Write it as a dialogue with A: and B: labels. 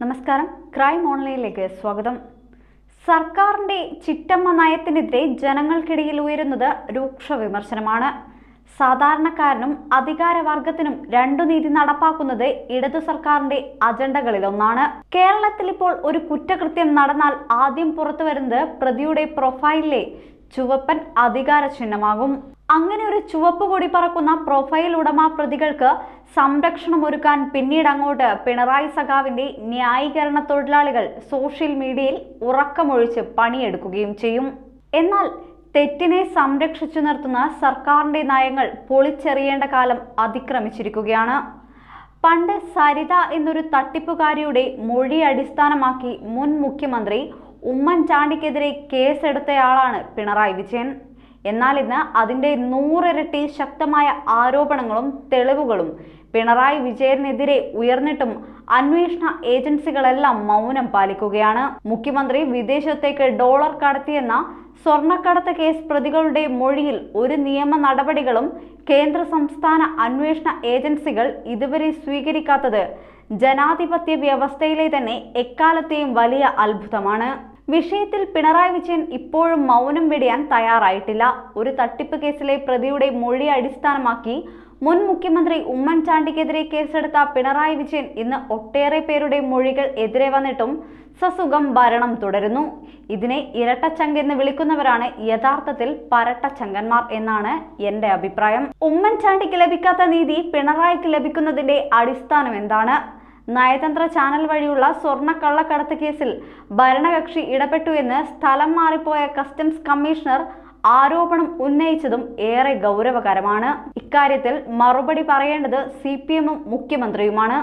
A: നമസ്കാരം. ക്രൈം ഓൺലൈനിലേക്ക് സ്വാഗതം. സർക്കാരിന്റെ ചിറ്റമ്മ നയത്തിനെതിരെ ജനങ്ങൾക്കിടയിൽ ഉയരുന്നത് രൂക്ഷ വിമർശനമാണ്. സാധാരണക്കാരനും അധികാരവർഗത്തിനും രണ്ടു നീതി നടപ്പാക്കുന്നത് ഇടതു സർക്കാരിന്റെ അജണ്ടകളിലൊന്നാണ്. കേരളത്തിൽ ഇപ്പോൾ ഒരു കുറ്റകൃത്യം നടന്നാൽ ആദ്യം പുറത്തു വരുന്നത് പ്രതിയുടെ പ്രൊഫൈലിലെ ചുവപ്പൻ അധികാര ചിഹ്നമാകും അങ്ങനെ ഒരു ചുവപ്പ് കൊടി പറക്കുന്ന പ്രൊഫൈൽ ഉടമ പ്രതികൾക്ക് സംരക്ഷണം ഒരുക്കാൻ പിന്നീട് അങ്ങോട്ട് പിണറായി സഖാവിന്റെ ന്യായീകരണ തൊഴിലാളികൾ സോഷ്യൽ മീഡിയയിൽ ഉറക്കമൊഴിച്ച് പണിയെടുക്കുകയും ചെയ്യും. എന്നാൽ തെറ്റിനെ സംരക്ഷിച്ചു നിർത്തുന്ന സർക്കാരിന്റെ നയങ്ങൾ പൊളിച്ചെറിയേണ്ട കാലം അതിക്രമിച്ചിരിക്കുകയാണ്. പണ്ട് സരിത എന്നൊരു തട്ടിപ്പുകാരിയുടെ മൊഴി അടിസ്ഥാനമാക്കി മുൻ മുഖ്യമന്ത്രി ഉമ്മൻചാണ്ടിക്കെതിരെ കേസെടുത്തയാളാണ് പിണറായി വിജയൻ. എന്നാൽ ഇന്ന് അതിന്റെ നൂറിരട്ടി ശക്തമായ ആരോപണങ്ങളും തെളിവുകളും പിണറായി വിജയനെതിരെ ഉയർന്നിട്ടും അന്വേഷണ ഏജൻസികളെല്ലാം മൗനം പാലിക്കുകയാണ്. മുഖ്യമന്ത്രി വിദേശത്തേക്ക് ഡോളർ കടത്തിയെന്ന സ്വർണക്കടത്ത് കേസ് പ്രതികളുടെ മൊഴിയിൽ ഒരു നിയമ നടപടികളും കേന്ദ്ര സംസ്ഥാന അന്വേഷണ ഏജൻസികൾ ഇതുവരെ സ്വീകരിക്കാത്തത് ജനാധിപത്യ വ്യവസ്ഥയിലെ തന്നെ എക്കാലത്തെയും വലിയ അത്ഭുതമാണ്. വിഷയത്തിൽ പിണറായി വിജയൻ ഇപ്പോഴും മൗനം വെടിയാൻ തയ്യാറായിട്ടില്ല. ഒരു തട്ടിപ്പ് കേസിലെ പ്രതിയുടെ മൊഴി അടിസ്ഥാനമാക്കി മുൻ മുഖ്യമന്ത്രി ഉമ്മൻചാണ്ടിക്കെതിരെ കേസെടുത്ത പിണറായി വിജയൻ ഇന്ന് ഒട്ടേറെ പേരുടെ മൊഴികൾ എതിരെ വന്നിട്ടും സസുഖം ഭരണം തുടരുന്നു. ഇതിനെ ഇരട്ടച്ചങ്ക് എന്ന് വിളിക്കുന്നവരാണ് യഥാർത്ഥത്തിൽ പരട്ടച്ചങ്കന്മാർ എന്നാണ് എന്റെ അഭിപ്രായം. ഉമ്മൻചാണ്ടിക്ക് ലഭിക്കാത്ത നീതി പിണറായിക്ക് ലഭിക്കുന്നതിന്റെ അടിസ്ഥാനം എന്താണ്? നയതന്ത്ര ചാനൽ വഴിയുള്ള സ്വർണ കള്ളക്കടത്ത് കേസിൽ ഭരണകക്ഷി ഇടപെട്ടു എന്ന് സ്ഥലം മാറിപ്പോയ കസ്റ്റംസ് കമ്മീഷണർ ആരോപണം ഉന്നയിച്ചതും ഏറെ ഗൗരവകരമാണ്. ഇക്കാര്യത്തിൽ മറുപടി പറയേണ്ടത് സി പി എമ്മും മുഖ്യമന്ത്രിയുമാണ്.